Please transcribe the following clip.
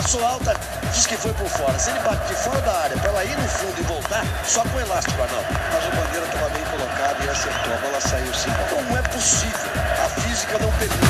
Hudson Alta diz que foi por fora. Se ele bate de fora da área para ela ir no fundo e voltar, só com elástico, Arnaldo. Mas o Bandeira estava bem colocado e acertou. A bola saiu sim. Não é possível. A física não permite.